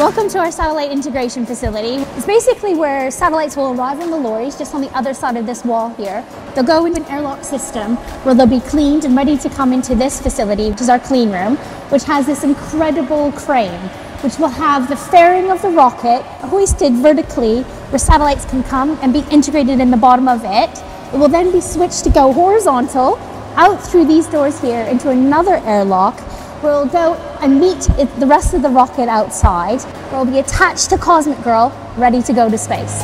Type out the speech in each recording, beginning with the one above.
Welcome to our satellite integration facility. It's basically where satellites will arrive in the lorries just on the other side of this wall here. They'll go into an airlock system where they'll be cleaned and ready to come into this facility, which is our clean room, which has this incredible crane, which will have the fairing of the rocket hoisted vertically where satellites can come and be integrated in the bottom of it. It will then be switched to go horizontal out through these doors here into another airlock where We'll go and meet the rest of the rocket outside. We'll be attached to Cosmic Girl, ready to go to space.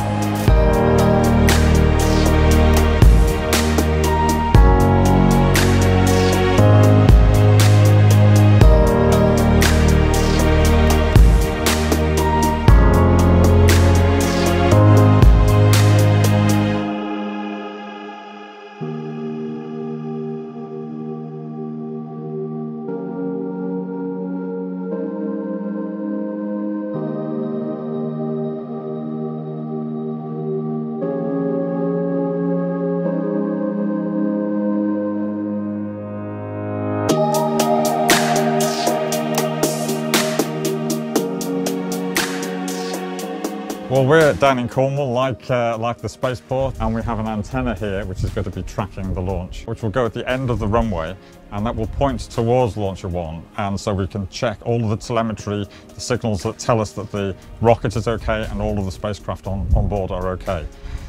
Well, we're down in Cornwall, like, uh, like the spaceport, and we have an antenna here which is going to be tracking the launch, which will go at the end of the runway, and that will point towards LauncherOne, and so we can check all of the telemetry, the signals that tell us that the rocket is okay and all of the spacecraft on, on board are okay.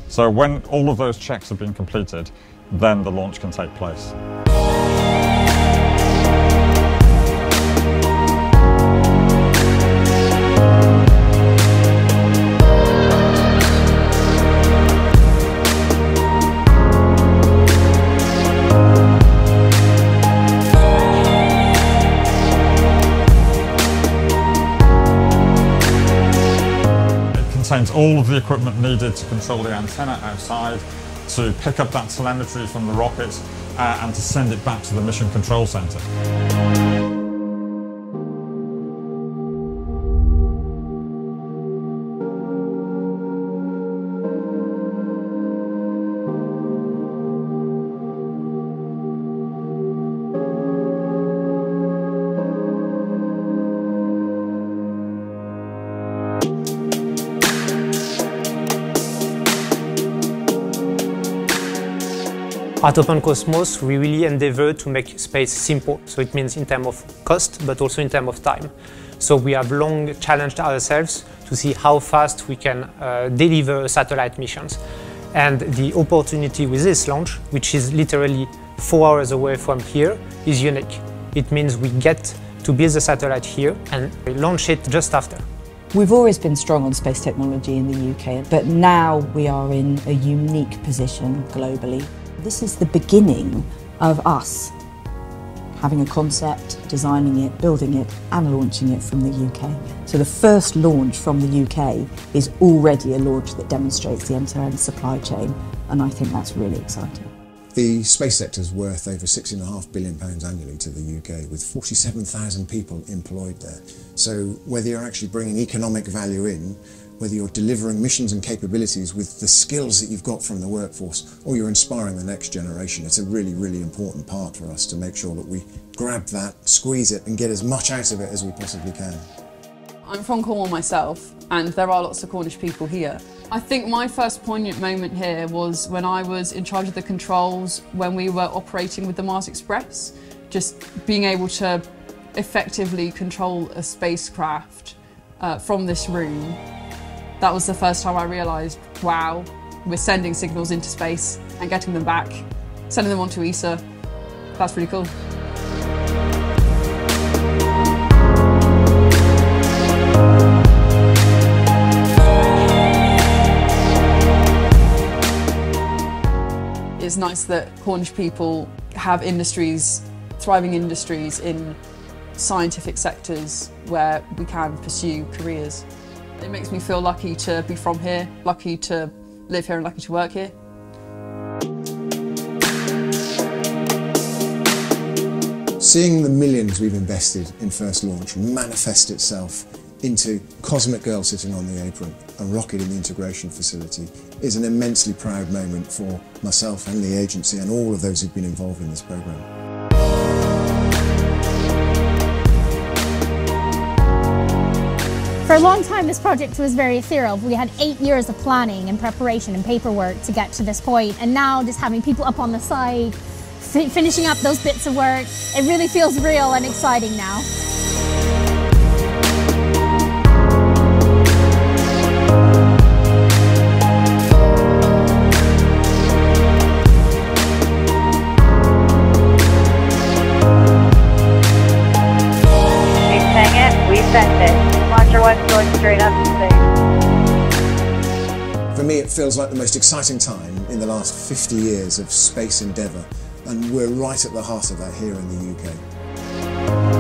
So when all of those checks have been completed, then the launch can take place. All of the equipment needed to control the antenna outside, to pick up that telemetry from the rocket uh, and to send it back to the mission control center. At Open Cosmos, we really endeavor to make space simple. So it means in terms of cost, but also in terms of time. So we have long challenged ourselves to see how fast we can uh, deliver satellite missions. And the opportunity with this launch, which is literally four hours away from here, is unique. It means we get to build the satellite here and launch it just after. We've always been strong on space technology in the UK, but now we are in a unique position globally. This is the beginning of us having a concept, designing it, building it and launching it from the UK. So the first launch from the UK is already a launch that demonstrates the end-to-end supply chain and I think that's really exciting. The space sector is worth over £6.5 billion annually to the UK with 47,000 people employed there. So whether you're actually bringing economic value in, whether you're delivering missions and capabilities with the skills that you've got from the workforce or you're inspiring the next generation, it's a really, really important part for us to make sure that we grab that, squeeze it and get as much out of it as we possibly can. I'm from Cornwall myself and there are lots of Cornish people here. I think my first poignant moment here was when I was in charge of the controls when we were operating with the Mars Express. Just being able to effectively control a spacecraft uh, from this room. That was the first time I realised, wow, we're sending signals into space and getting them back, sending them onto ESA. That's pretty cool. It's nice that Cornish people have industries, thriving industries in scientific sectors where we can pursue careers. It makes me feel lucky to be from here, lucky to live here and lucky to work here. Seeing the millions we've invested in First Launch manifest itself into Cosmic Girl sitting on the apron, a rocket in the integration facility, is an immensely proud moment for myself and the agency and all of those who've been involved in this programme. For a long time, this project was very ethereal. We had eight years of planning and preparation and paperwork to get to this point, and now just having people up on the side, finishing up those bits of work, it really feels real and exciting now. It feels like the most exciting time in the last 50 years of space endeavour, and we're right at the heart of that here in the UK.